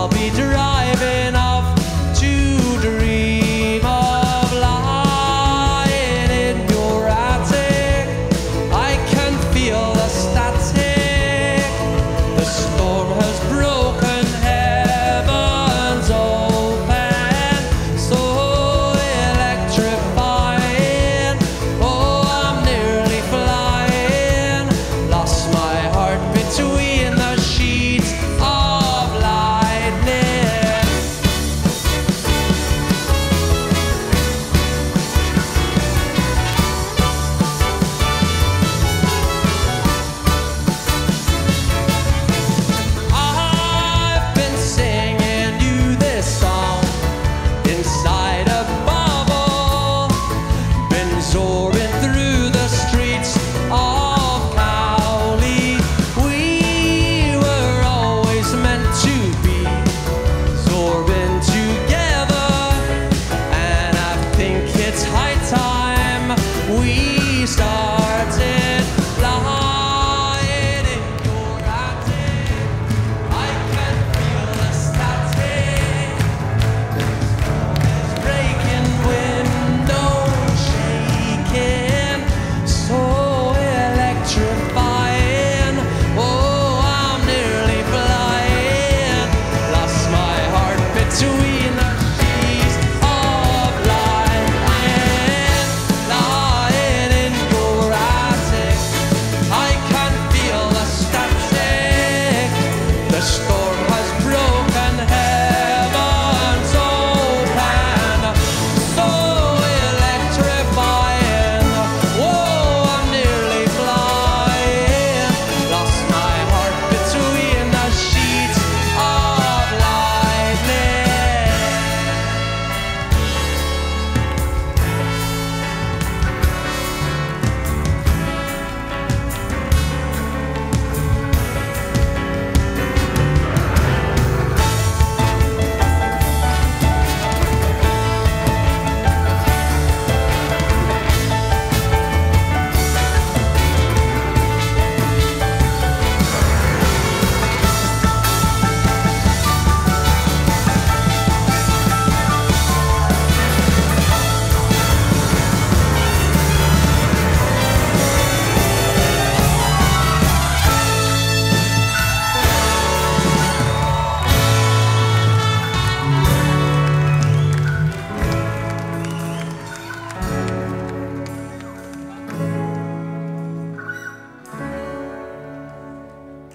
I'll be direct.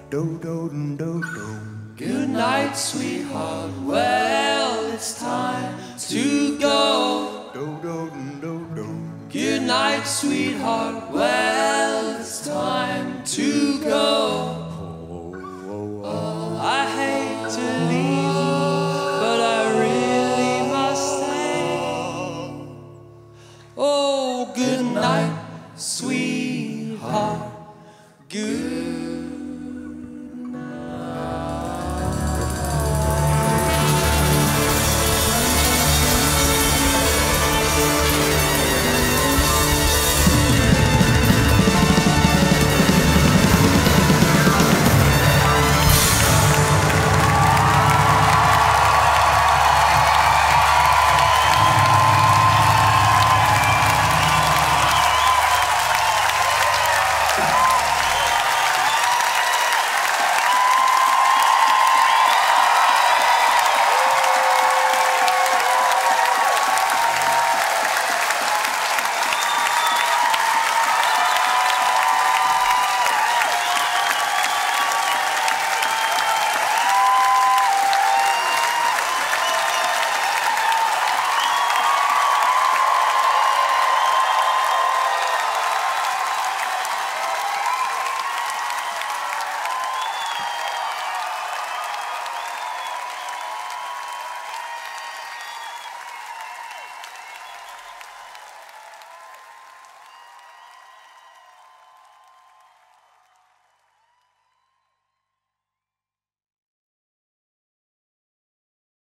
Do do do do. Good night, sweetheart. Well, it's time to go. Do do do do. Good night, sweetheart. Well, it's time to go. Oh, I hate to leave